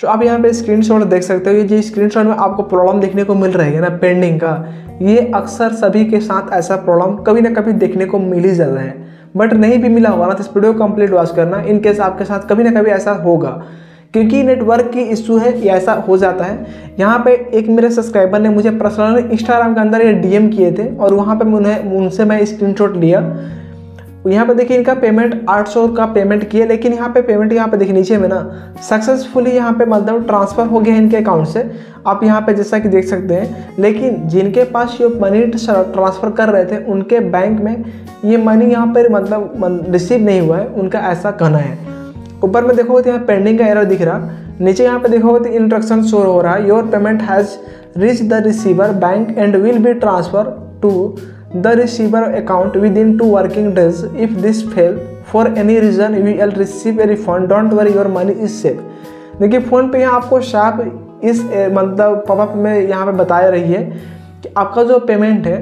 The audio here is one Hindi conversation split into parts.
सो आप यहाँ पे स्क्रीनशॉट देख सकते हो, ये जो स्क्रीनशॉट में आपको प्रॉब्लम देखने को मिल रही है ना पेंडिंग का, ये अक्सर सभी के साथ ऐसा प्रॉब्लम कभी ना कभी देखने को मिल ही जाता है। बट नहीं भी मिला होगा ना तो इस वीडियो को कंप्लीट वॉच करना इन केस आपके साथ कभी ना कभी ऐसा होगा। क्योंकि नेटवर्क की इशू है, ये ऐसा हो जाता है। यहाँ पे एक मेरे सब्सक्राइबर ने मुझे पर्सनल इंस्टाग्राम के अंदर ये डीएम किए थे, और वहाँ पे उन्हें, उनसे मैं स्क्रीनशॉट लिया। यहाँ पे देखिए इनका पेमेंट 800 का पेमेंट किया, लेकिन यहाँ पे पेमेंट यहाँ पे देखिए नीचे में ना सक्सेसफुली यहाँ पे मतलब ट्रांसफ़र हो गया इनके अकाउंट से। आप यहाँ पे जैसा कि देख सकते हैं, लेकिन जिनके पास ये मनी ट्रांसफ़र कर रहे थे, उनके बैंक में ये मनी यहाँ पर मतलब रिसीव नहीं हुआ है, उनका ऐसा कहना है। ऊपर में देखोगे तो यहाँ पेंडिंग का एरर दिख रहा। नीचे यहाँ पे देखोगे तो इंस्ट्रक्शन शोर हो रहा है your payment has reach the receiver bank and will be transfer to receiver account within two working days if this fail for any reason we'll receive a refund don't worry your money is safe देखिए फ़ोन पे यहाँ आपको शार्प इस मतलब पॉपअप में यहाँ पे बताया रही है कि आपका जो पेमेंट है,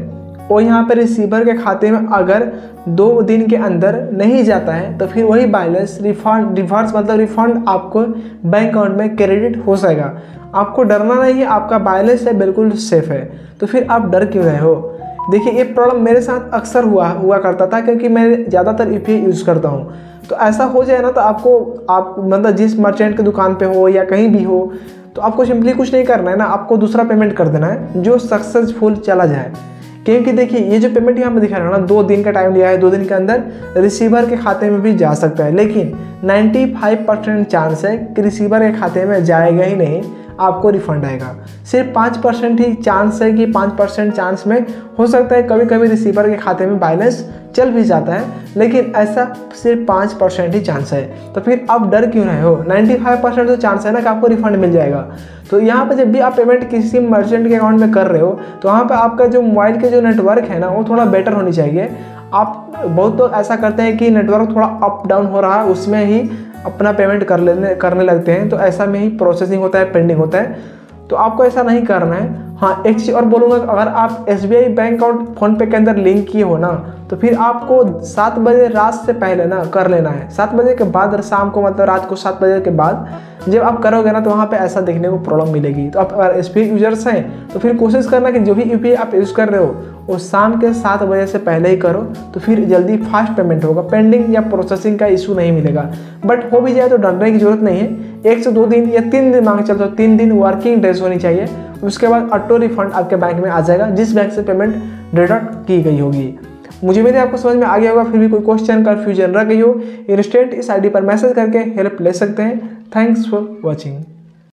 वो यहाँ पे रिसीवर के खाते में अगर दो दिन के अंदर नहीं जाता है तो फिर वही बैलेंस रिफंड रिवर्स मतलब रिफंड आपको बैंक अकाउंट में क्रेडिट हो जाएगा। आपको डरना नहीं है, आपका बैलेंस है, बिल्कुल सेफ़ है। तो फिर आप डर क्यों रहे हो? देखिए, ये प्रॉब्लम मेरे साथ अक्सर हुआ हुआ करता था क्योंकि मैं ज़्यादातर यू यूज़ करता हूँ। तो ऐसा हो जाए ना तो आपको, आप मतलब जिस मर्चेंट की दुकान पे हो या कहीं भी हो तो आपको सिंपली कुछ नहीं करना है ना, आपको दूसरा पेमेंट कर देना है, जो सक्सेसफुल चला जाए। क्योंकि देखिए, ये जो पेमेंट यहाँ पे दिखा रहा है ना, दो दिन का टाइम लिया है, दो दिन के अंदर रिसीवर के खाते में भी जा सकता है। लेकिन 95 परसेंट चांस है कि रिसीवर के खाते में जाएगा ही नहीं। आपको रिफंड आएगा। सिर्फ़ पाँच परसेंट ही चांस है कि पाँच परसेंट चांस में हो सकता है कभी कभी रिसीवर के खाते में बैलेंस चल भी जाता है, लेकिन ऐसा सिर्फ़ पाँच परसेंट ही चांस है। तो फिर आप डर क्यों रहे हो? 95 परसेंट तो चांस है ना कि आपको रिफंड मिल जाएगा। तो यहाँ पर जब भी आप पेमेंट किसी मर्चेंट के अकाउंट में कर रहे हो तो वहाँ पर आपका जो मोबाइल के जो नेटवर्क है ना, वो थोड़ा बेटर होनी चाहिए। आप बहुत तो ऐसा करते हैं कि नेटवर्क थोड़ा अप डाउन हो रहा है, उसमें ही अपना पेमेंट कर लेने, करने लगते हैं तो ऐसा में ही प्रोसेसिंग होता है पेंडिंग होता है। तो आपको ऐसा नहीं करना है। हाँ एक चीज़ और बोलूँगा, अगर आप एसबीआई बैंक अकाउंट फ़ोनपे के अंदर लिंक किए हो ना तो फिर आपको सात बजे रात से पहले ना कर लेना है। सात बजे के बाद शाम को मतलब रात को सात बजे के बाद जब आप करोगे ना तो वहाँ पे ऐसा देखने को प्रॉब्लम मिलेगी। तो आप अगर एसपी यूज़र्स हैं तो फिर कोशिश करना कि जो भी यू आप यूज़ कर रहे हो, वो शाम के सात बजे से पहले ही करो तो फिर जल्दी फास्ट पेमेंट होगा। पेंडिंग या प्रोसेसिंग का इशू नहीं मिलेगा। बट हो भी जाए तो डरने की ज़रूरत नहीं है। एक से दो दिन या तीन दिन मांग चलते हो, तीन दिन वर्किंग डेज़ होनी चाहिए। उसके बाद ऑटो रिफंड आपके बैंक में आ जाएगा, जिस बैंक से पेमेंट डिडक्ट की गई होगी। मुझे मेरे आपको समझ में आ गया होगा, फिर भी कोई क्वेश्चन कन्फ्यूज़न रह गई हो। इंस्टेंट इस आईडी पर मैसेज करके हेल्प ले सकते हैं। Thanks for watching